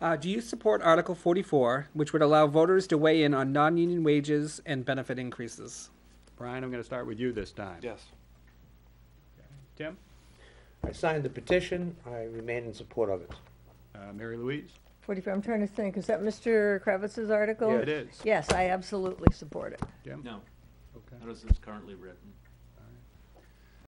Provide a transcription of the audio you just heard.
Uh, do you support Article 44, which would allow voters to weigh in on non-union wages and benefit increases? Brian, I'm gonna start with you this time. Yes. Tim? I signed the petition, I remain in support of it. Uh, Mary Louise? Forty-four, I'm trying to think, is that Mr. Kravitz's article? Yeah. It is. Yes, I absolutely support it. Jim? No, Okay. How is this currently written.